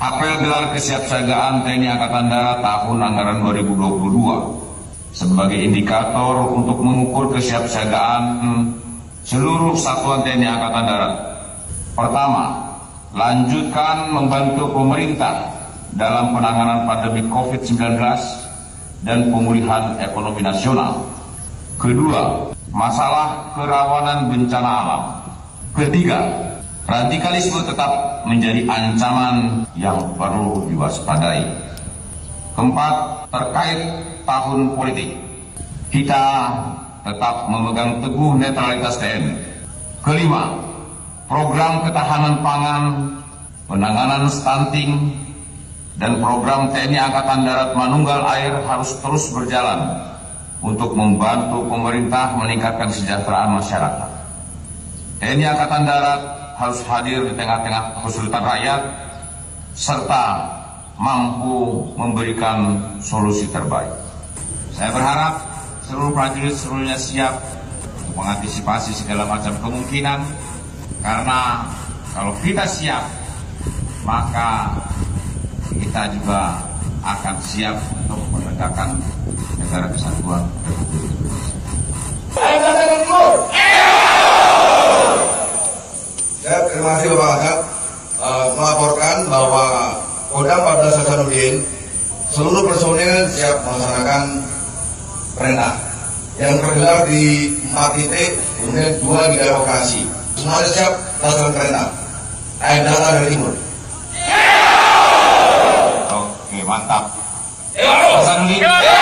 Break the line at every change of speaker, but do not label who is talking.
Apel gelar kesiapsiagaan TNI Angkatan Darat tahun anggaran 2022 sebagai indikator untuk mengukur kesiapsiagaan seluruh satuan TNI Angkatan Darat. Pertama, lanjutkan membantu pemerintah dalam penanganan pandemi COVID-19 dan pemulihan ekonomi nasional. Kedua, masalah kerawanan bencana alam. Ketiga, radikalisme tetap menjadi ancaman yang perlu diwaspadai. Keempat, terkait tahun politik, kita tetap memegang teguh netralitas TNI. Kelima, program ketahanan pangan, penanganan stunting, dan program TNI Angkatan Darat Manunggal Air harus terus berjalan untuk membantu pemerintah meningkatkan kesejahteraan masyarakat. TNI Angkatan Darat harus hadir di tengah-tengah kesulitan rakyat serta mampu memberikan solusi terbaik. Saya berharap seluruh prajurit seluruhnya siap untuk mengantisipasi segala macam kemungkinan karena kalau kita siap maka kita juga akan siap untuk menegakkan negara kesatuan.
Ya, terima kasih Bapak Kasat uh, melaporkan bahwa Kodam 14 Hasanuddin seluruh personil siap melaksanakan perintah yang tergelar di empat titik, kemudian dua di lokasi. Semuanya siap melaksanakan perintah. Air data dari timur.
¡Vamos!